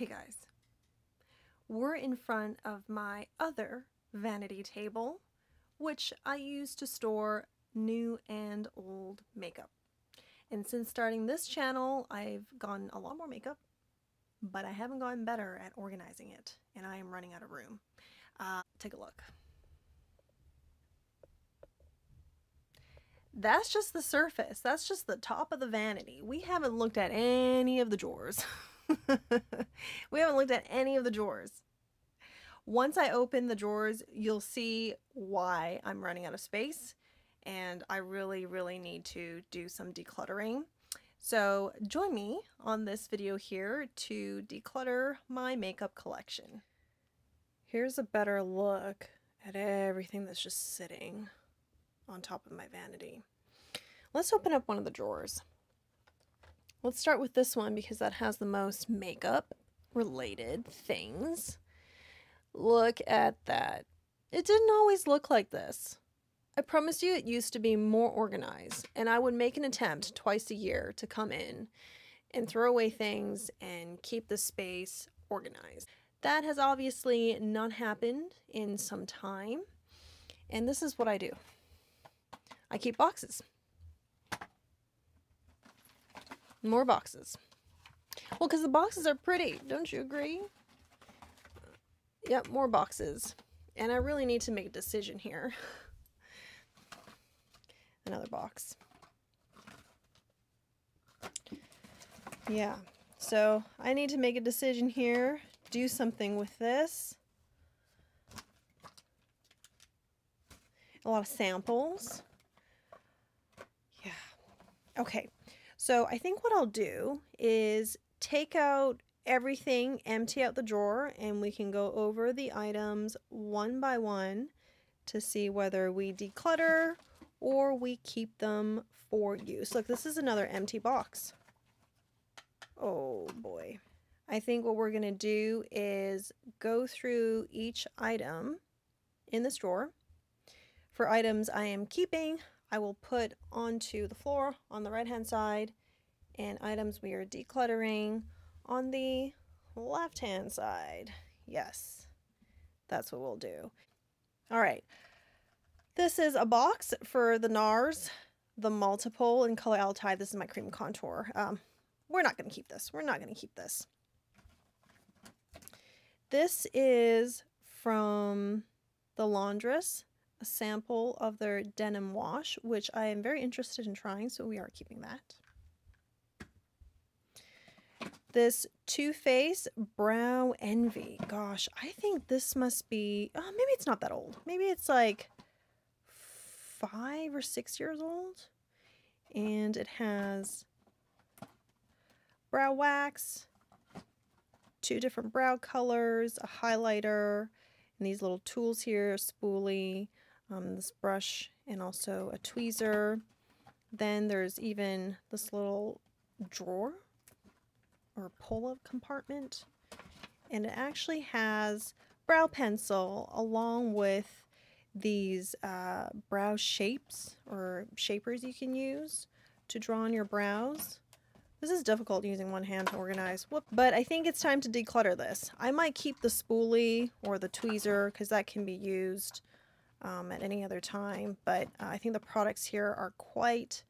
Hey guys, we're in front of my other vanity table, which I use to store new and old makeup. And since starting this channel, I've gotten a lot more makeup, but I haven't gotten better at organizing it, and I am running out of room. Uh, take a look. That's just the surface. That's just the top of the vanity. We haven't looked at any of the drawers. we haven't looked at any of the drawers. Once I open the drawers, you'll see why I'm running out of space and I really, really need to do some decluttering. So join me on this video here to declutter my makeup collection. Here's a better look at everything that's just sitting on top of my vanity. Let's open up one of the drawers. Let's start with this one because that has the most makeup related things. Look at that. It didn't always look like this. I promise you it used to be more organized, and I would make an attempt twice a year to come in and throw away things and keep the space organized. That has obviously not happened in some time, and this is what I do. I keep boxes. More boxes. Well, because the boxes are pretty, don't you agree? Yep, more boxes. And I really need to make a decision here. Another box. Yeah, so I need to make a decision here, do something with this. A lot of samples. Yeah. Okay, so I think what I'll do is take out everything, empty out the drawer, and we can go over the items one by one to see whether we declutter or we keep them for use. Look, this is another empty box. Oh boy. I think what we're going to do is go through each item in this drawer. For items I am keeping, I will put onto the floor on the right hand side and items we are decluttering on the left hand side. Yes, that's what we'll do. All right, this is a box for the NARS, the multiple in color Altai. This is my cream contour. Um, we're not going to keep this. We're not going to keep this. This is from the Laundress a sample of their denim wash, which I am very interested in trying, so we are keeping that. This Too Faced Brow Envy. Gosh, I think this must be, oh, maybe it's not that old. Maybe it's like five or six years old. And it has brow wax, two different brow colors, a highlighter, and these little tools here, spoolie, um, this brush and also a tweezer. Then there's even this little drawer or pull-up compartment. And it actually has brow pencil along with these uh, brow shapes or shapers you can use to draw on your brows. This is difficult using one hand to organize. Whoop. But I think it's time to declutter this. I might keep the spoolie or the tweezer because that can be used um, at any other time. But uh, I think the products here are quite,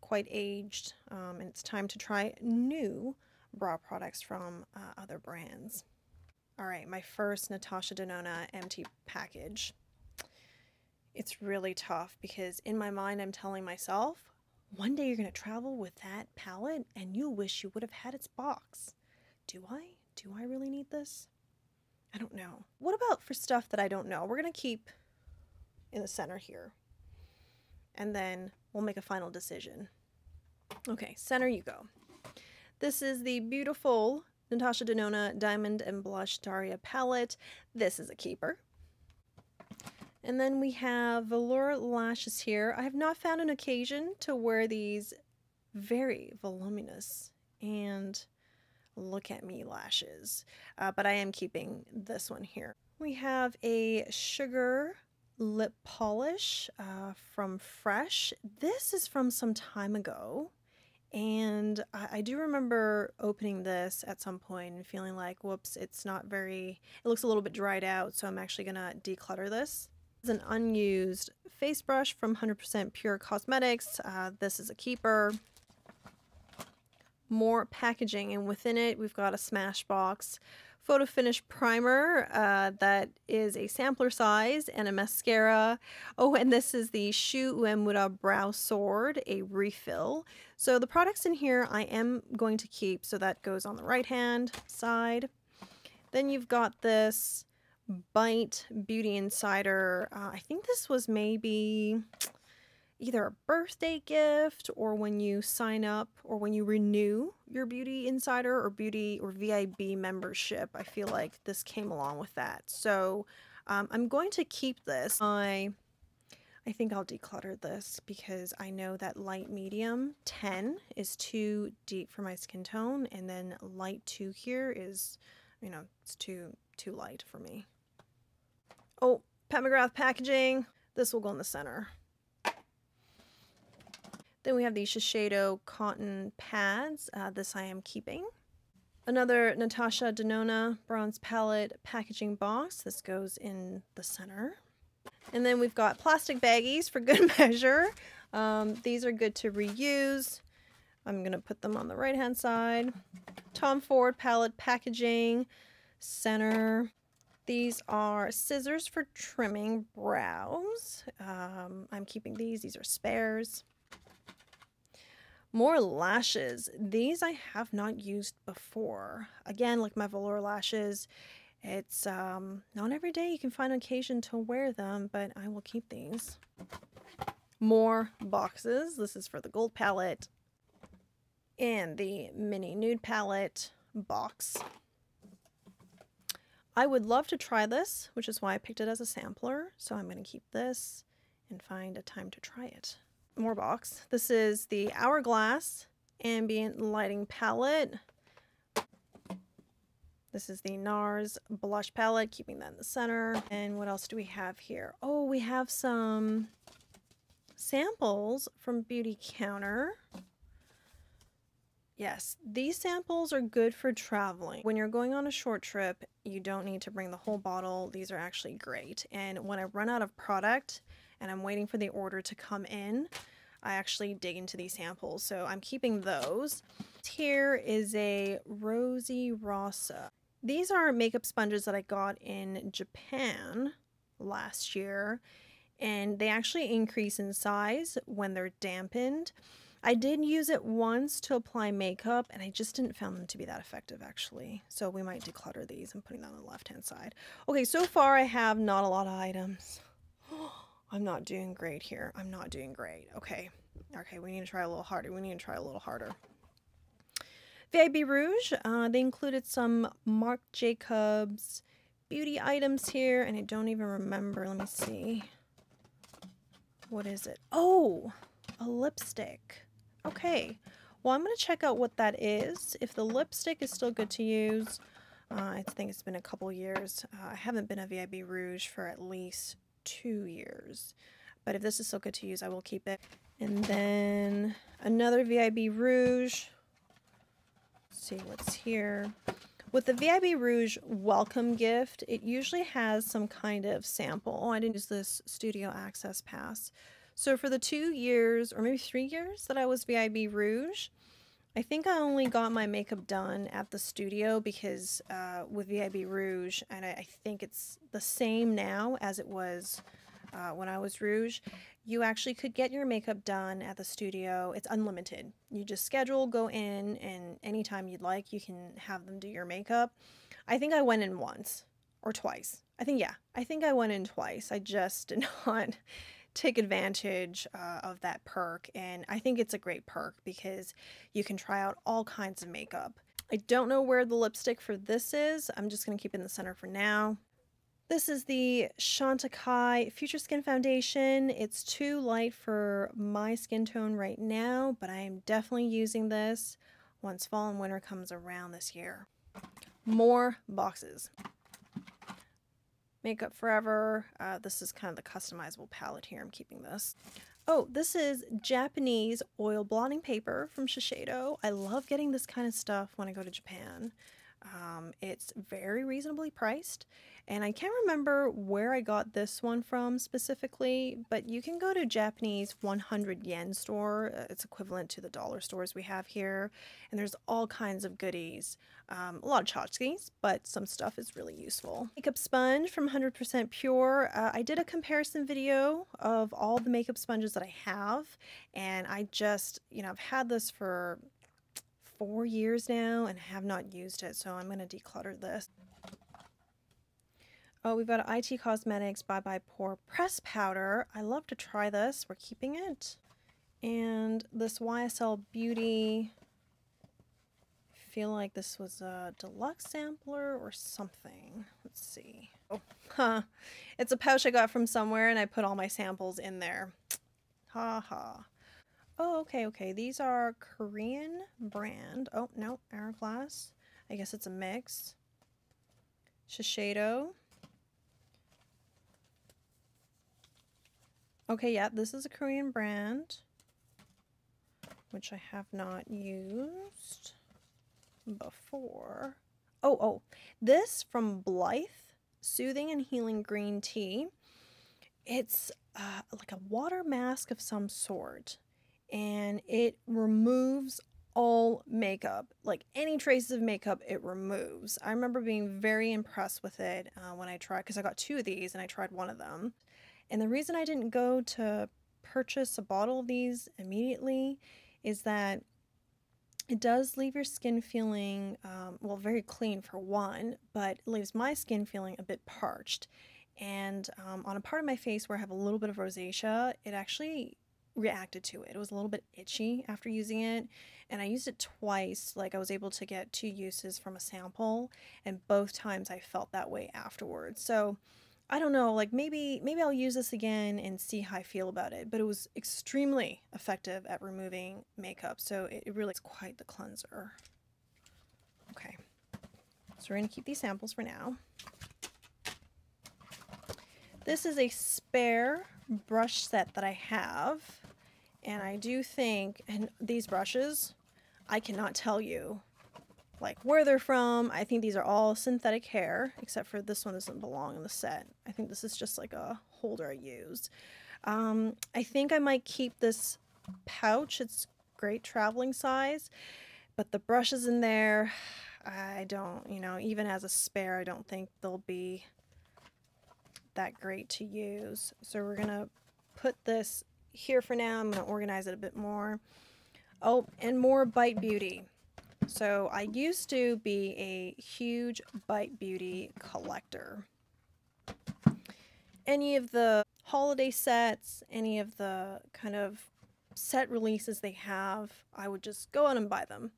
quite aged, um, and it's time to try new bra products from uh, other brands. All right, my first Natasha Denona empty package. It's really tough because in my mind I'm telling myself, one day you're going to travel with that palette and you'll wish you would have had its box. Do I? Do I really need this? I don't know. What about for stuff that I don't know? We're going to keep in the center here. And then we'll make a final decision. Okay, center you go. This is the beautiful Natasha Denona Diamond and Blush Daria palette. This is a keeper. And then we have velour lashes here. I have not found an occasion to wear these very voluminous and look at me lashes, uh, but I am keeping this one here. We have a sugar lip polish uh, from Fresh. This is from some time ago And I, I do remember opening this at some point and feeling like, whoops, it's not very, it looks a little bit dried out. So I'm actually going to declutter this. It's an unused face brush from 100% Pure Cosmetics. Uh, this is a keeper. More packaging, and within it, we've got a Smashbox photo finish primer uh, that is a sampler size and a mascara. Oh, and this is the Shu Uemura Brow Sword, a refill. So the products in here I am going to keep, so that goes on the right hand side. Then you've got this Bite Beauty Insider. Uh, I think this was maybe either a birthday gift or when you sign up or when you renew your Beauty Insider or Beauty or VIB membership. I feel like this came along with that. So um, I'm going to keep this. I, I think I'll declutter this because I know that light medium 10 is too deep for my skin tone and then light 2 here is, you know, it's too, too light for me. Oh, Pat McGrath packaging. This will go in the center. Then we have the Shiseido cotton pads. Uh, this I am keeping. Another Natasha Denona bronze palette packaging box. This goes in the center. And then we've got plastic baggies for good measure. Um, these are good to reuse. I'm going to put them on the right hand side. Tom Ford palette packaging, center. These are scissors for trimming brows. Um, I'm keeping these. These are spares. More lashes. These I have not used before. Again, like my velour lashes, it's um, not every day you can find occasion to wear them, but I will keep these. More boxes. This is for the gold palette and the mini nude palette box. I would love to try this, which is why I picked it as a sampler. So I'm going to keep this and find a time to try it more box. This is the Hourglass Ambient Lighting Palette. This is the NARS blush palette, keeping that in the center. And what else do we have here? Oh, we have some samples from Beauty Counter. Yes, these samples are good for traveling. When you're going on a short trip, you don't need to bring the whole bottle. These are actually great. And when I run out of product, and I'm waiting for the order to come in, I actually dig into these samples. So I'm keeping those. Here is a Rosy Rosa. These are makeup sponges that I got in Japan last year, and they actually increase in size when they're dampened. I did use it once to apply makeup, and I just didn't find them to be that effective, actually. So we might declutter these I'm putting them on the left-hand side. Okay, so far I have not a lot of items. Oh, I'm not doing great here. I'm not doing great. Okay. Okay, we need to try a little harder. We need to try a little harder. VIB Rouge, uh, they included some Marc Jacobs beauty items here, and I don't even remember. Let me see. What is it? Oh, a lipstick. Okay. Well, I'm going to check out what that is. If the lipstick is still good to use, uh, I think it's been a couple years. Uh, I haven't been a VIB Rouge for at least two years. But if this is still good to use, I will keep it. And then another VIB Rouge. Let's see what's here. With the VIB Rouge welcome gift, it usually has some kind of sample. Oh, I didn't use this studio access pass. So for the two years, or maybe three years that I was VIB Rouge, I think I only got my makeup done at the studio because uh, with VIB Rouge, and I, I, think it's the same now as it was uh, when I was Rouge, you actually could get your makeup done at the studio. It's unlimited. You just schedule, go in, and anytime you'd like, you can have them do your makeup. I think I went in once or twice. I think, yeah, I think I went in twice. I just did not take advantage uh, of that perk. And I think it's a great perk because you can try out all kinds of makeup. I don't know where the lipstick for this is. I'm just going to keep it in the center for now. This is the Chantecaille Future Skin Foundation. It's too light for my skin tone right now, but I am definitely using this once fall and winter comes around this year. More boxes. Makeup Forever. Uh, this is kind of the customizable palette here. I'm keeping this. Oh, this is Japanese oil blotting paper from Shiseido. I love getting this kind of stuff when I go to Japan. Um, it's very reasonably priced. And I can't remember where I got this one from specifically, but you can go to Japanese 100 yen store. Uh, it's equivalent to the dollar stores we have here. And there's all kinds of goodies. Um, a lot of tchotchkes, but some stuff is really useful. Makeup sponge from 100% Pure. Uh, I did a comparison video of all the makeup sponges that I have. And I just, you know, I've had this for four years now and have not used it. So I'm going to declutter this. Oh, we've got IT Cosmetics Bye Bye Pore Press Powder. I love to try this. We're keeping it. And this YSL Beauty. I feel like this was a deluxe sampler or something. Let's see. Oh, huh. It's a pouch I got from somewhere and I put all my samples in there. Ha ha. Oh, okay, okay. These are Korean brand. Oh, no, Hourglass. I guess it's a mix. Shiseido. Okay, yeah, this is a Korean brand, which I have not used before. Oh, oh, this from Blithe, Soothing and Healing Green Tea. It's uh, like a water mask of some sort, and it removes all makeup. Like any traces of makeup, it removes. I remember being very impressed with it uh, when I tried, because I got two of these and I tried one of them. And the reason I didn't go to purchase a bottle of these immediately is that it does leave your skin feeling, um, well, very clean for one, but it leaves my skin feeling a bit parched. And um, on a part of my face where I have a little bit of rosacea, it actually reacted to it. It was a little bit itchy after using it, and I used it twice. Like I was able to get two uses from a sample, and both times I felt that way afterwards. So I don't know, like maybe maybe I'll use this again and see how I feel about it. But it was extremely effective at removing makeup, so it, really is quite the cleanser. Okay, so we're gonna keep these samples for now. This is a spare brush set that I have, and I do think, and these brushes, I cannot tell you like where they're from. I think these are all synthetic hair, except for this one doesn't belong in the set. I think this is just like a holder I use. Um, I think I might keep this pouch. It's great traveling size, but the brushes in there, I don't, you know, even as a spare, I don't think they'll be that great to use. So we're going to put this here for now. I'm going to organize it a bit more. Oh, and more Bite Beauty. So I used to be a huge Bite Beauty collector. Any of the holiday sets, any of the kind of set releases they have, I would just go out and buy them.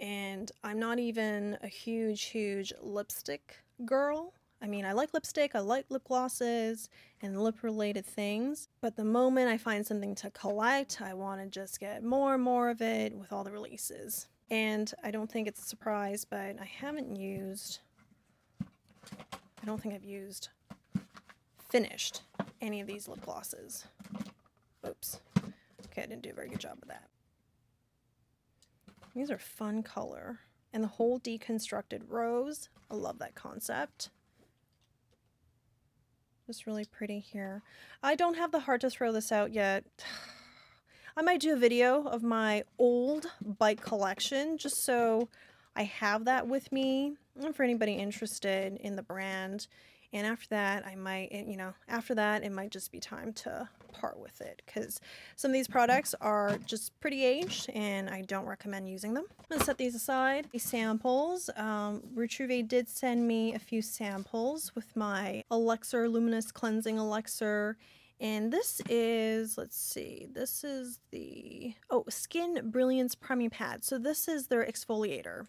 And I'm not even a huge, huge lipstick girl. I mean, I like lipstick, I like lip glosses and lip related things, but the moment I find something to collect, I want to just get more and more of it with all the releases. And I don't think it's a surprise, but I haven't used, I don't think I've used finished any of these lip glosses. Oops. Okay, I didn't do a very good job of that. These are fun color. And the whole deconstructed rose, I love that concept. Just really pretty here. I don't have the heart to throw this out yet. I might do a video of my old Bite collection just so I have that with me for anybody interested in the brand. And after that, I might, eh, you know, after that, it might just be time to part with it because some of these products are just pretty aged and I don't recommend using them. I'm going to set these aside. These samples, um, Retrouvé did send me a few samples with my Elixir Luminous Cleansing Elixir and this is, let's see, this is the, oh, Skin Brilliance Priming Pad. So this is their exfoliator.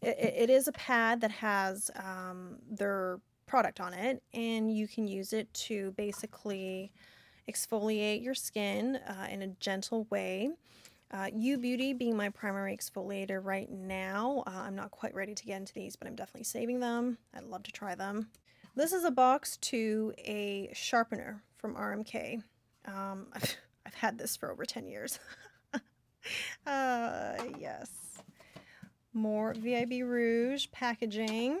it, it is a pad that has um, their product on it, and you can use it to basically exfoliate your skin uh, in a gentle way. Uh, U Beauty being my primary exfoliator right now. Uh, I'm not quite ready to get into these, but I'm definitely saving them. I'd love to try them. This is a box to a sharpener from RMK. Um, I've had this for over 10 years. uh, yes. More VIB Rouge packaging.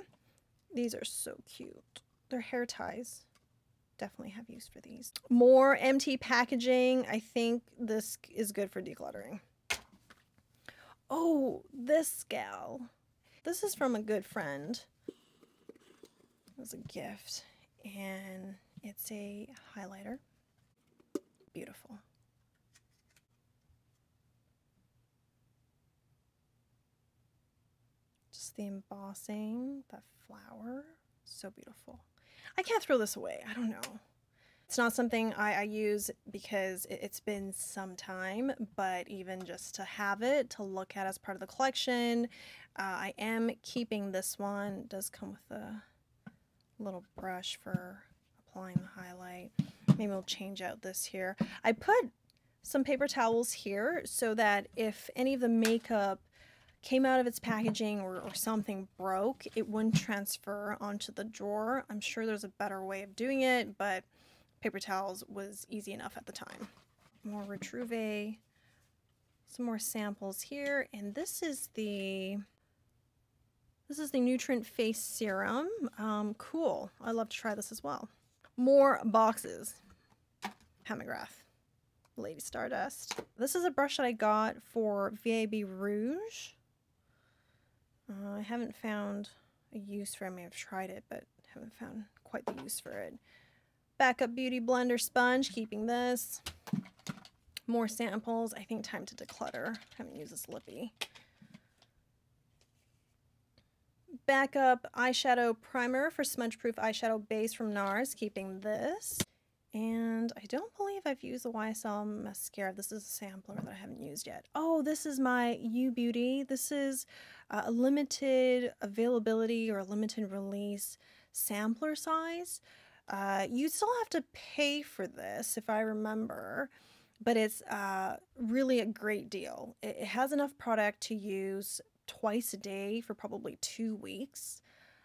These are so cute. They're hair ties. Definitely have use for these. More MT packaging. I think this is good for decluttering. Oh, this gal. This is from a good friend. It was a gift. And it's a highlighter. Beautiful. Just the embossing, that flower, so beautiful. I can't throw this away. I don't know. It's not something I, I use because it, has been some time, but even just to have it, to look at as part of the collection, uh, I am keeping this one. It does come with a little brush for applying the highlight. Maybe we'll change out this here. I put some paper towels here so that if any of the makeup came out of its packaging or, or something broke, it wouldn't transfer onto the drawer. I'm sure there's a better way of doing it, but paper towels was easy enough at the time. More Retrouvé, some more samples here, and this is the this is the Nutrient Face Serum. Um, cool. I'd love to try this as well. More boxes. Pat McGrath. Lady Stardust. This is a brush that I got for VIB Rouge. Uh, I haven't found a use for it. I may have tried it, but haven't found quite the use for it. Backup Beauty Blender Sponge, keeping this. More samples. I think time to declutter. Haven't used this lippy. Backup Eyeshadow Primer for Smudge Proof Eyeshadow Base from NARS, keeping this. And I don't believe I've used the YSL mascara. This is a sampler that I haven't used yet. Oh, this is my U Beauty. This is uh, a limited availability or a limited release sampler size. Uh, you still have to pay for this, if I remember, but it's uh, really a great deal. It, it has enough product to use twice a day for probably two weeks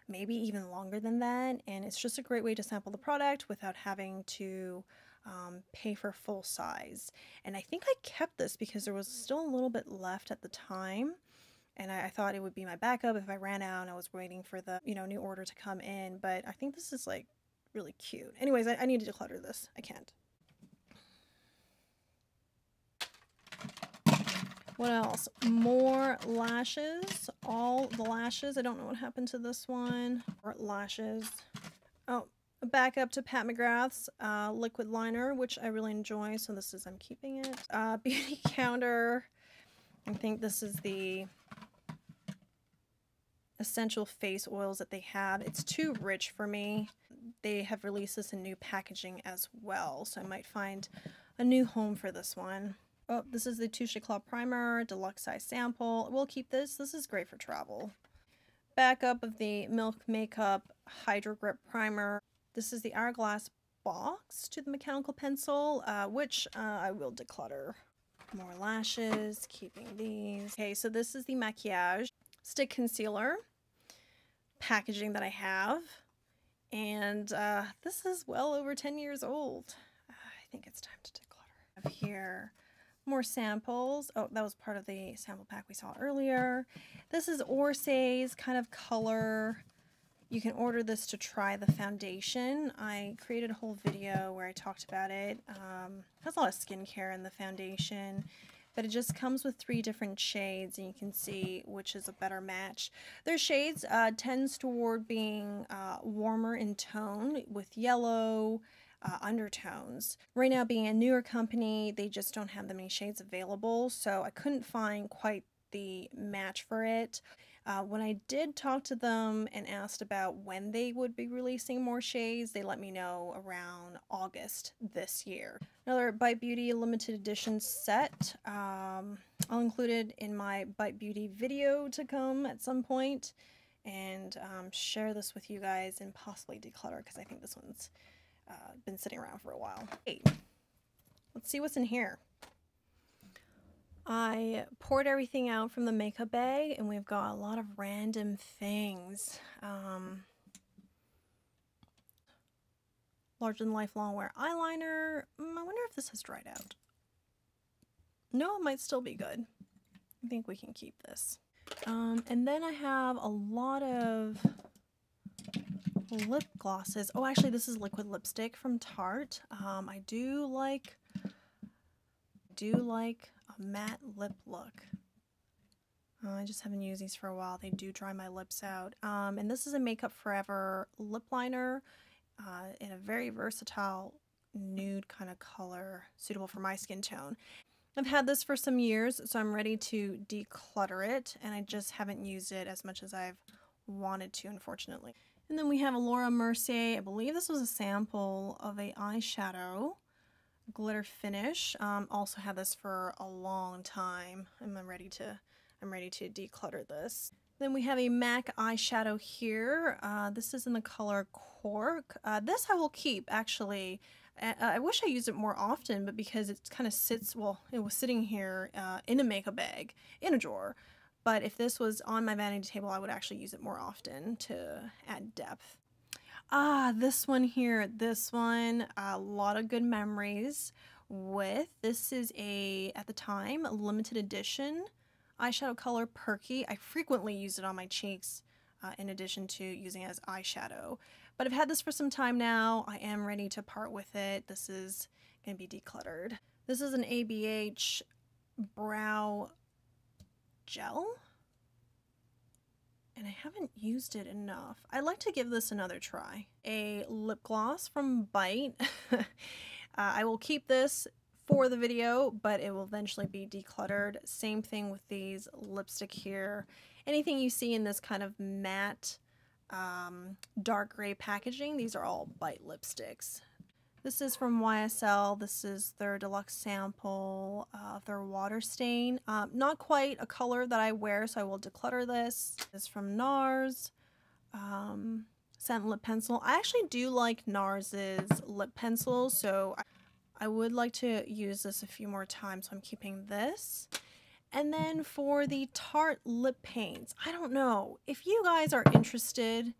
maybe even longer than that. And it's just a great way to sample the product without having to um, pay for full size. And I think I kept this because there was still a little bit left at the time. And I, I thought it would be my backup if I ran out and I was waiting for the, you know, new order to come in. But I think this is like really cute. Anyways, I, I need to declutter this. I can't. What else? More lashes. All the lashes. I don't know what happened to this one. More lashes. Oh, back up to Pat McGrath's uh, liquid liner, which I really enjoy. So this is, I'm keeping it. Uh, Beauty Counter. I think this is the essential face oils that they have. It's too rich for me. They have released this in new packaging as well. So I might find a new home for this one. Oh, this is the Touche Eclat Primer, deluxe size sample. We'll keep this. This is great for travel. Backup of the Milk Makeup Hydro Grip Primer. This is the Hourglass box to the mechanical pencil, uh, which uh, I will declutter. More lashes, keeping these. Okay, so this is the Maquillage Stick Concealer packaging that I have. And uh, this is well over 10 years old. I think it's time to declutter. Have here more samples. Oh, that was part of the sample pack we saw earlier. This is Orsay's kind of color. You can order this to try the foundation. I created a whole video where I talked about it. Um, has a lot of skincare in the foundation, but it just comes with three different shades, and you can see which is a better match. Their shades uh, tends toward being uh, warmer in tone with yellow, uh, undertones. Right now, being a newer company, they just don't have that many shades available, so I couldn't find quite the match for it. Uh, when I did talk to them and asked about when they would be releasing more shades, they let me know around August this year. Another Bite Beauty limited edition set. Um, I'll include it in my Bite Beauty video to come at some point and um, share this with you guys and possibly declutter because I think this one's uh, been sitting around for a while. Hey, let's see what's in here. I poured everything out from the makeup bag and we've got a lot of random things. Um, larger than life long wear eyeliner. Mm, I wonder if this has dried out. No, it might still be good. I think we can keep this. Um, and then I have a lot of lip glosses. Oh, actually, this is liquid lipstick from Tarte. Um, I do like, do like a matte lip look. Uh, I just haven't used these for a while. They do dry my lips out. Um, and this is a Makeup Forever lip liner uh, in a very versatile nude kind of color, suitable for my skin tone. I've had this for some years, so I'm ready to declutter it, and I just haven't used it as much as I've wanted to, unfortunately. And then we have a Laura Mercier. I believe this was a sample of a eyeshadow glitter finish. Um, also had this for a long time. I'm ready to I'm ready to declutter this. Then we have a MAC eyeshadow here. Uh, this is in the color Cork. Uh, this I will keep actually. Uh, I wish I used it more often, but because it kind of sits, well, it was sitting here uh, in a makeup bag, in a drawer. But if this was on my vanity table, I would actually use it more often to add depth. Ah, this one here, this one, a lot of good memories with. This is a, at the time, limited edition eyeshadow color Perky. I frequently use it on my cheeks uh, in addition to using it as eyeshadow. But I've had this for some time now. I am ready to part with it. This is going to be decluttered. This is an ABH brow gel. And I haven't used it enough. I'd like to give this another try. A lip gloss from Bite. uh, I will keep this for the video, but it will eventually be decluttered. Same thing with these lipstick here. Anything you see in this kind of matte, um, dark gray packaging, these are all Bite lipsticks. This is from YSL. This is their deluxe sample of their water stain. Um, not quite a color that I wear, so I will declutter this. This is from NARS. Um, scent lip pencil. I actually do like NARS's lip pencils, so I would like to use this a few more times, so I'm keeping this. And then for the Tarte lip paints, I don't know. If you guys are interested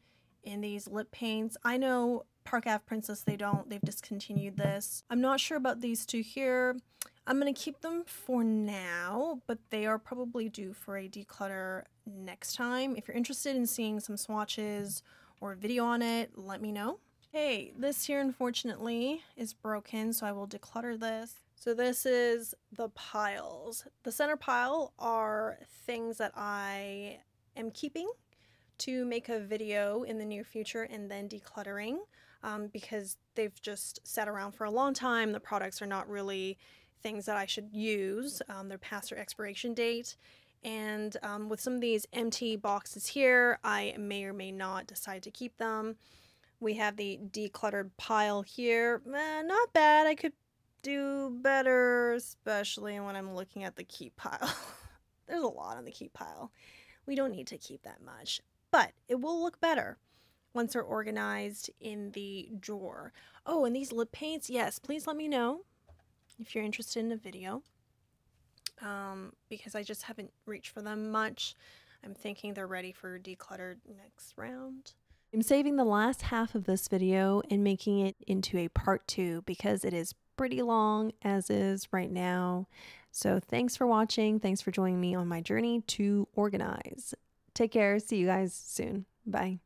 in these lip paints, I know Park Ave Princess, they don't. They've discontinued this. I'm not sure about these two here. I'm going to keep them for now, but they are probably due for a declutter next time. If you're interested in seeing some swatches or a video on it, let me know. Hey, this here unfortunately is broken, so I will declutter this. So this is the piles. The center pile are things that I am keeping to make a video in the near future and then decluttering um, because they've just sat around for a long time. The products are not really things that I should use. Um, they're past their expiration date. And um, with some of these empty boxes here, I may or may not decide to keep them. We have the decluttered pile here. Eh, not bad. I could do better, especially when I'm looking at the keep pile. There's a lot on the keep pile. We don't need to keep that much, but it will look better once they're organized in the drawer. Oh, and these lip paints, yes, please let me know if you're interested in a video um, because I just haven't reached for them much. I'm thinking they're ready for decluttered next round. I'm saving the last half of this video and making it into a part two because it is pretty long as is right now. So thanks for watching. Thanks for joining me on my journey to organize. Take care. See you guys soon. Bye.